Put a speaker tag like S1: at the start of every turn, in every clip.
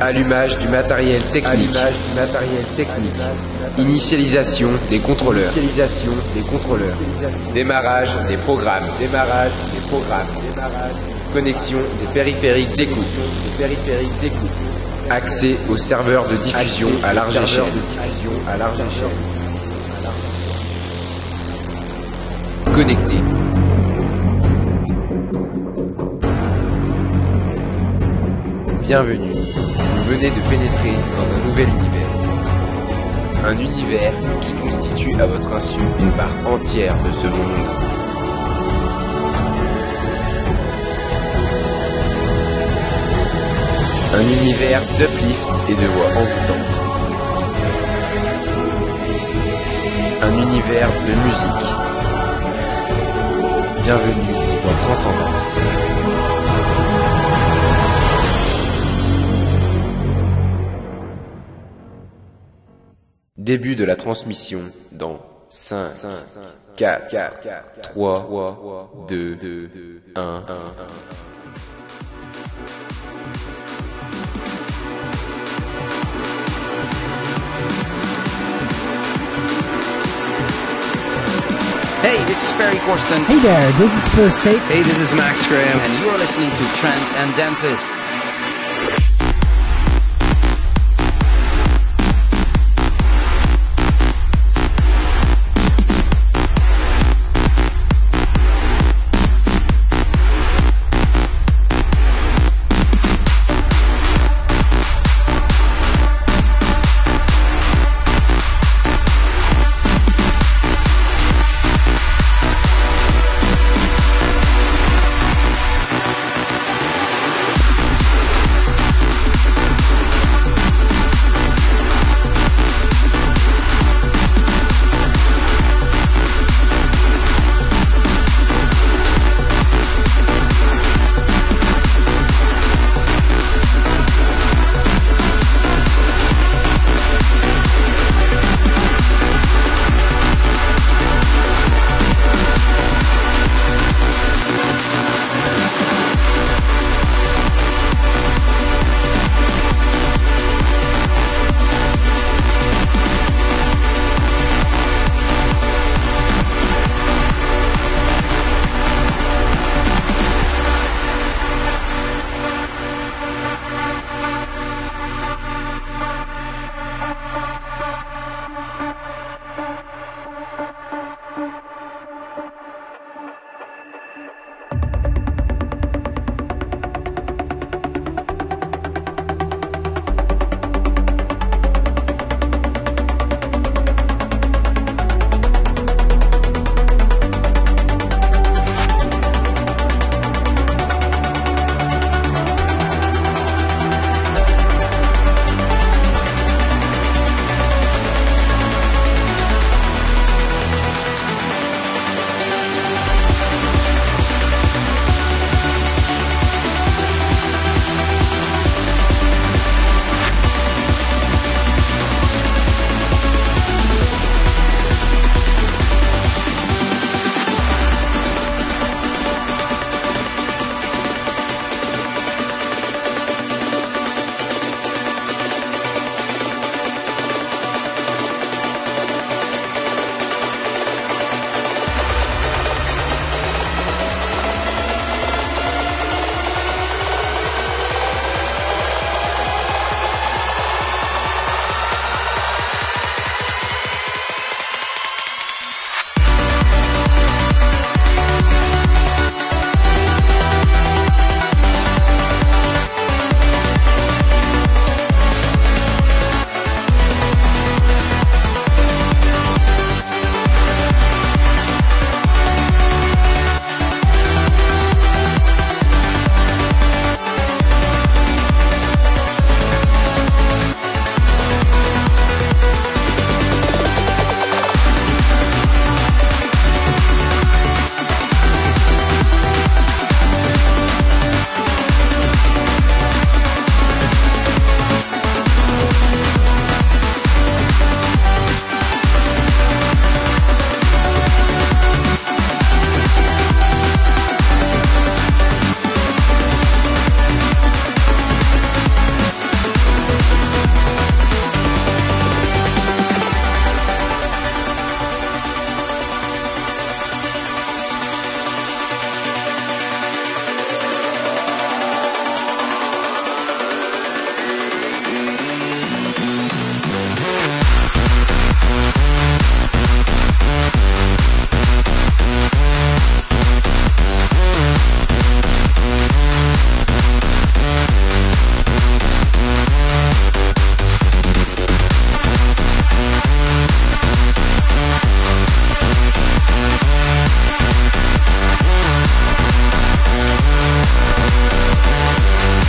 S1: Allumage du matériel technique.
S2: du matériel technique.
S1: Initialisation des contrôleurs.
S2: Initialisation des contrôleurs.
S1: Démarrage des programmes.
S2: Démarrage des programmes.
S1: Connexion des périphériques d'écoute.
S2: Des périphériques d'écoute.
S1: Accès aux serveurs de diffusion
S2: Accès
S1: à large échelle.
S2: à large échelle.
S1: Connecté. Bienvenue. Venez de pénétrer dans un nouvel univers. Un univers qui constitue à votre insu une part entière de ce monde. Un univers d'uplift et de voix envoûtantes. Un univers de musique. Bienvenue dans Transcendance. Début de la transmission dans 5, 4, 3, 2, 1.
S3: Hey, this is Ferry Corsten.
S4: Hey there, this is First Take.
S5: Hey, this is Max Graham.
S3: And you're listening to Trends and Dances.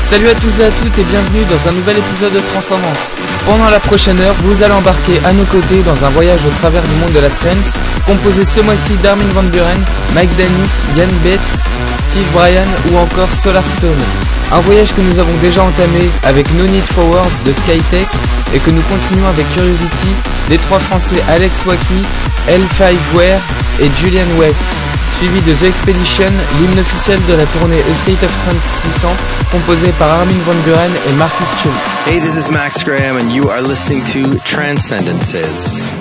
S4: Salut à tous et à toutes et bienvenue dans un nouvel épisode de Transcendance. Pendant la prochaine heure, vous allez embarquer à nos côtés dans un voyage au travers du monde de la trance, composé ce mois-ci d'Armin Van Buren, Mike Dennis, Yann Bates, Steve Bryan ou encore Solar Stone. Un voyage que nous avons déjà entamé avec No Need for Words de Skytech et que nous continuons avec Curiosity des trois français Alex Waki, L5ware et Julian West suivi de The Expedition, l'hymne officiel de la tournée A State of Trance 600, composé par Armin Van Buren et Marcus Schultz.
S3: Hey, this is Max Graham, and you are listening to Transcendences.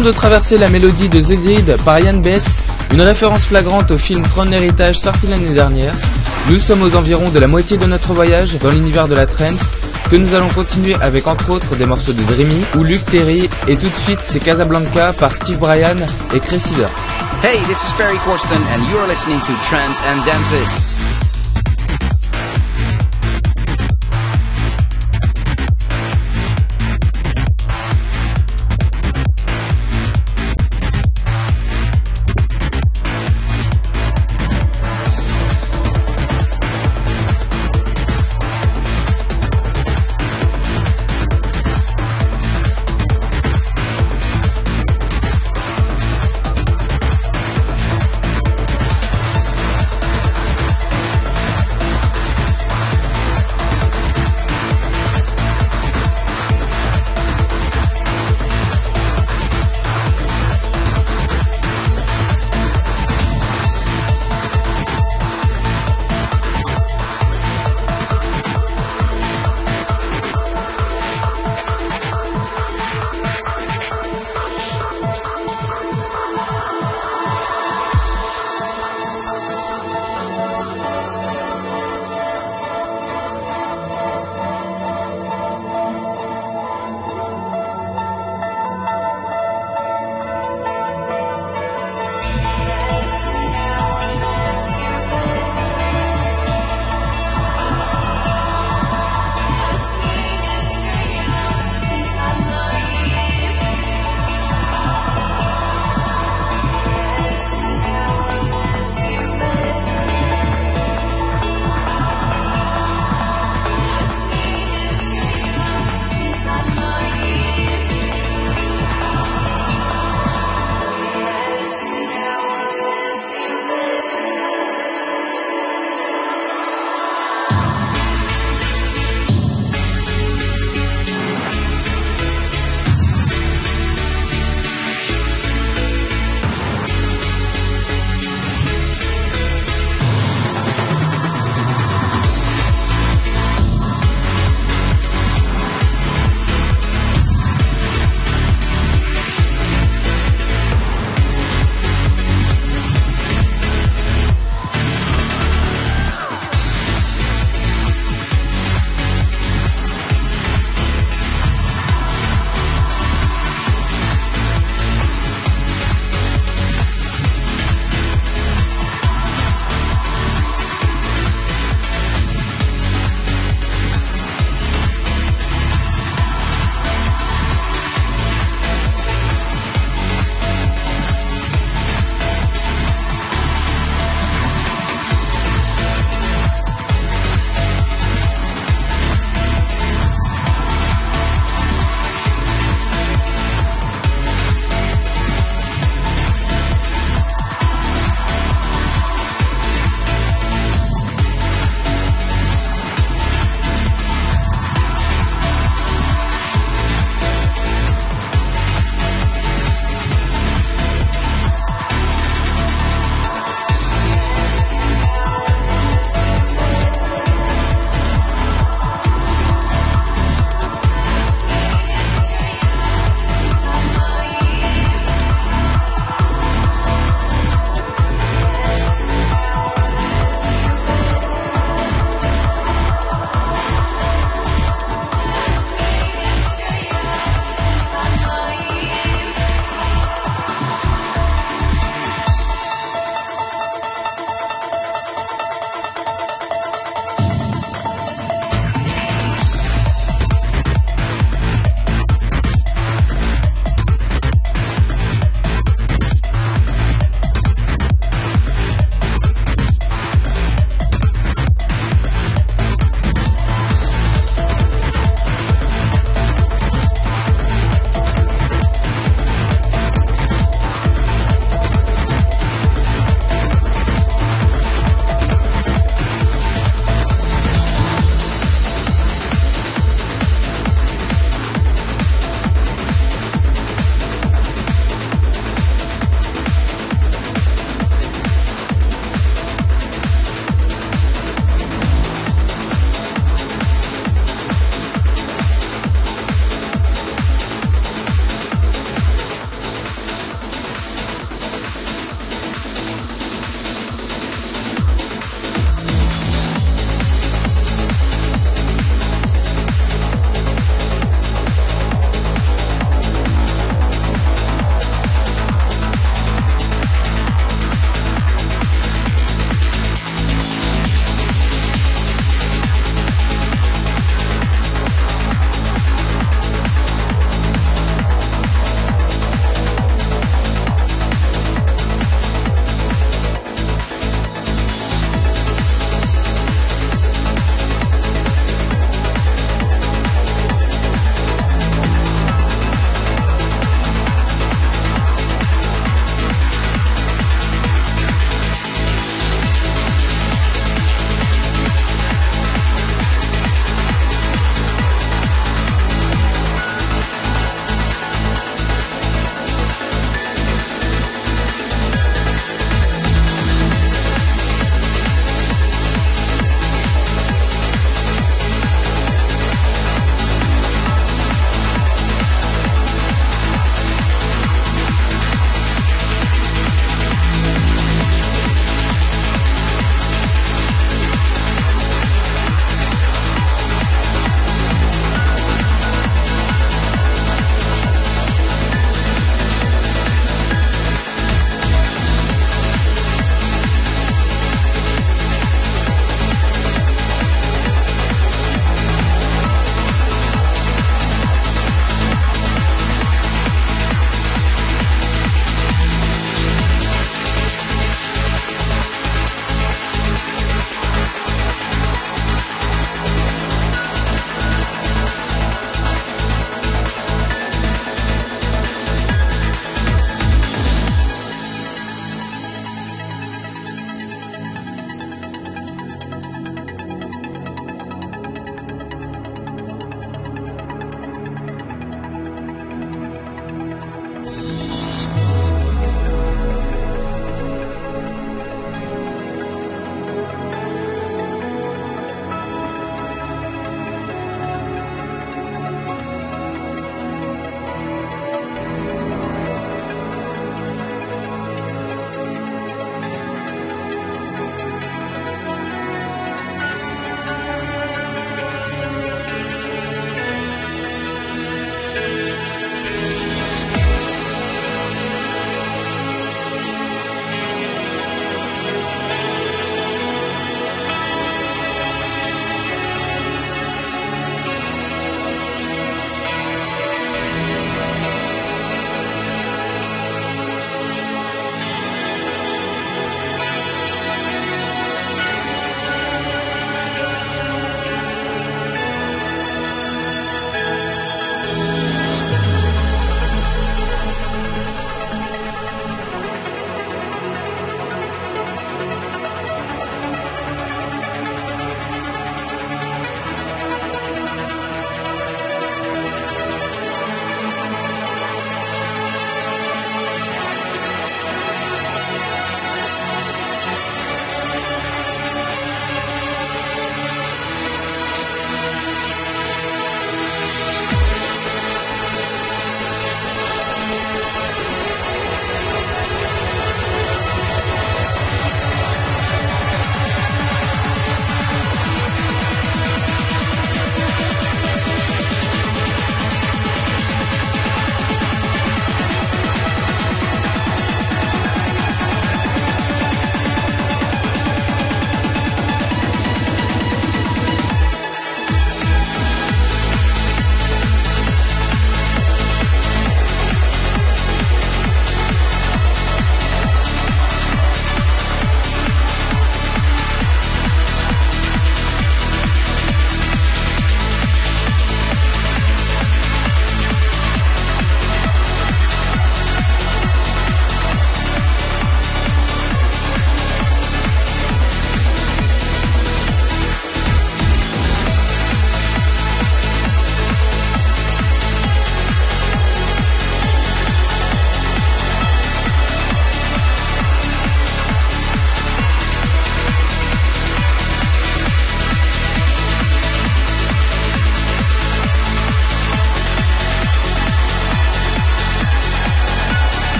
S4: De traverser la mélodie de The Grid par Ian Betts, une référence flagrante au film Tron Heritage sorti l'année dernière. Nous sommes aux environs de la moitié de notre voyage dans l'univers de la trance, que nous allons continuer avec entre autres des morceaux de Dreamy ou Luke Terry, et tout de suite c'est Casablanca par Steve Bryan et Chris.
S6: Hey, this is Perry Corsten, and you're listening to Trans and Dances.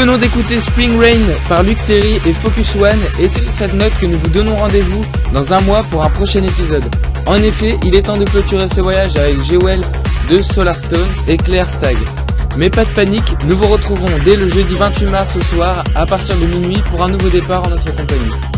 S4: Venons d'écouter Spring Rain par Luc Terry et Focus One et c'est sur cette note que nous vous donnons rendez-vous dans un mois pour un prochain épisode. En effet, il est temps de clôturer ce voyage avec Jewel de Solarstone et Claire Stag. Mais pas de panique, nous vous retrouverons dès le jeudi 28 mars au soir à partir de minuit pour un nouveau départ en notre compagnie.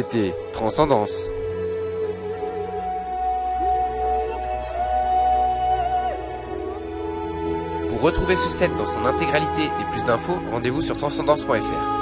S1: C'était Transcendance. Pour retrouver ce set dans son intégralité et plus d'infos, rendez-vous sur transcendance.fr.